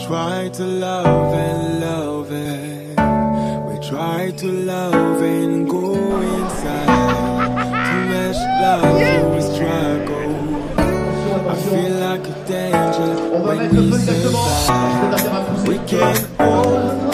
try to love and love it. We try to love and go inside. To mesh love a struggle. I feel like a danger when we survive. We can't hold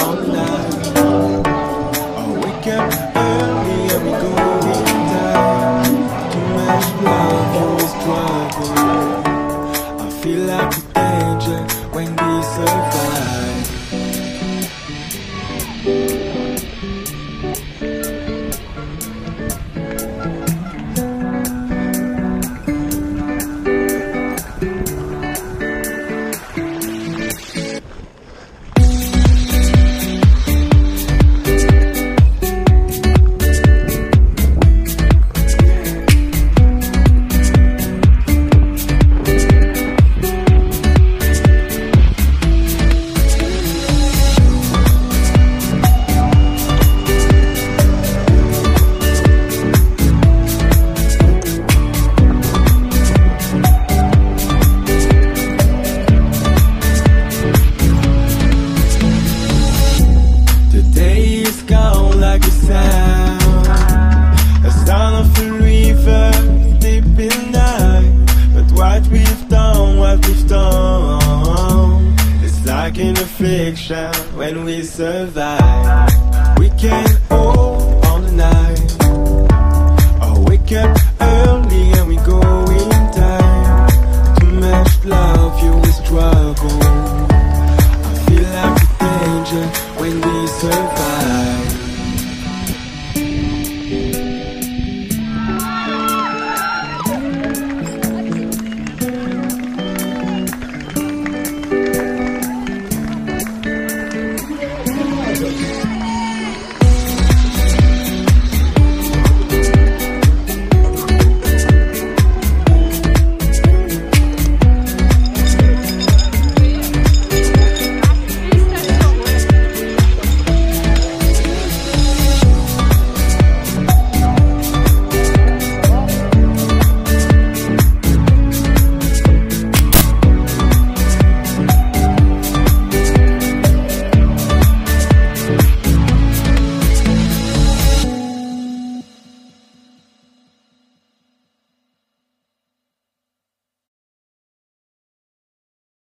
sunshine when we survive. We can hold on the night. I wake up early and we go in time. Too much love, you will struggle. I feel like a danger when we survive. Bye.